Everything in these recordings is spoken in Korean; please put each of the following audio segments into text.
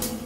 день.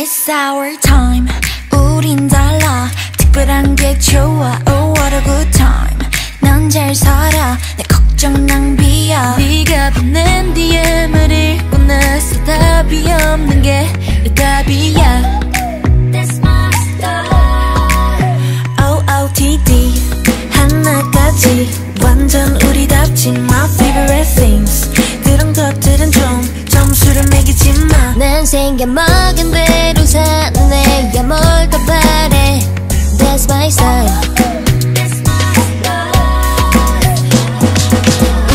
It's our time. 우린 달라. 특별한 게 좋아. Oh what a good time. 넌 잘 살아. 내 걱정 낭비야. 네가 보낸 DM을 읽고 나서 답이 없는 게 답이야. That's my style OOTD 하나까지. 완전 우리답지. My favorite things. 그런 것들은 좀 점수를 매기지 마. 난 생겨 먹은 대 로 사네. 야 뭘 더 바래? That's my style.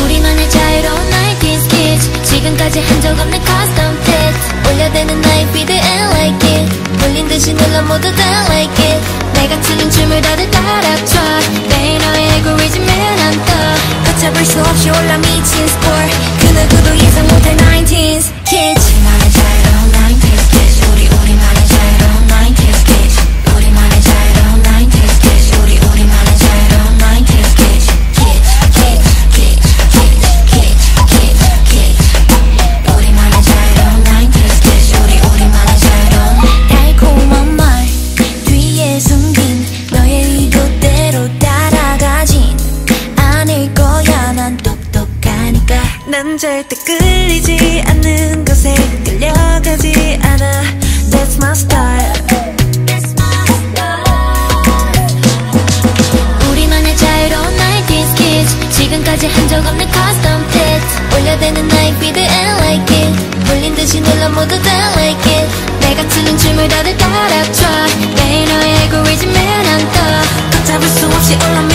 우리만의 자유로운 90s kids. 지금까지 한 적 없는 custom fit 올려대는 나의 feed and like it. 몰린 듯이 눌러 모두 다 like it. 내가 추는 춤을 다들 따라춰. 매일 너의 알고리즘에 난떠 걷잡을 수 없이 올라 미친 절대 끌리지 않는 것에 끌려가지 않아. That's my style. 우리만의 자유로운 90s kids 지금까지 한 적 없는 custom fit 올려대는 나의 feed and like it. 몰린 듯이 눌러 모두 다 like it. 내가 추는 춤을 다들 따라춰. 매일 너의 알고리즘에 난떠 걷잡을 수 없이 올라 미